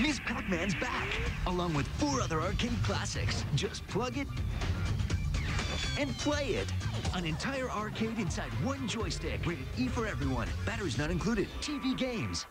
Ms. Pac-Man's back, along with four other arcade classics. Just plug it and play it. An entire arcade inside one joystick. Rated E for everyone. Batteries not included. TV games.